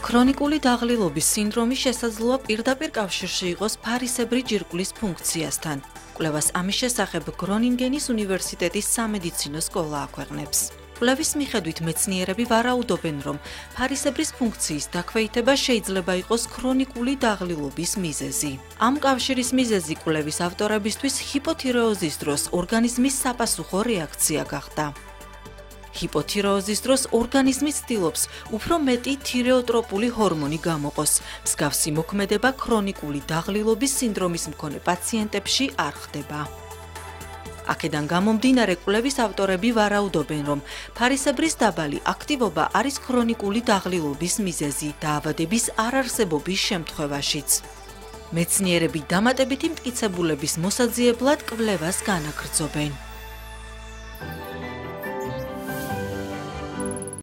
ქრონიკული დაღლილობის სინდრომი შესაძლოა პირდაპირ კავშირში იყოს ფარისებრი ჯირკვლის ფუნქციასთან. კვლევას ამის შესახებ გრონინგენის უნივერსიტეტის სამედიცინო სკოლა აქვეყნებს. კვლევის მიხედვით მეცნიერები ვარაუდობენ, რომ ფარისებრის ფუნქციის დაქვეითება შეიძლება იყოს ქრონიკული დაღლილობის მიზეზი. ამ კავშირის მიზეზი კვლევის ავტორებისთვის ჰიპოთირეოზის დროს ორგანიზმის საპასუხო რეაქცია გახდა. ჰიპოთირეოზის დროს ორგანიზმი ცდილობს უფრო მეტი თირეოტროპული ჰორმონი გამოყოს. მსგავსი მოქმედება ქრონიკული დაღლილობის სინდრომის მქონე პაციენტებში არ ხდება. აქედან გამომდინარე კვლევის ავტორები ვარაუდობენ, რომ ფარისებრის დაბალი აქტივობა არის ქრონიკული დაღლილობის მიზეზი დაავადების არარსებობის შემთხვევაშიც. მეცნიერები დამატებითი მტკიცებულების მოსაძიებლად კვლევას განაგრძობენ.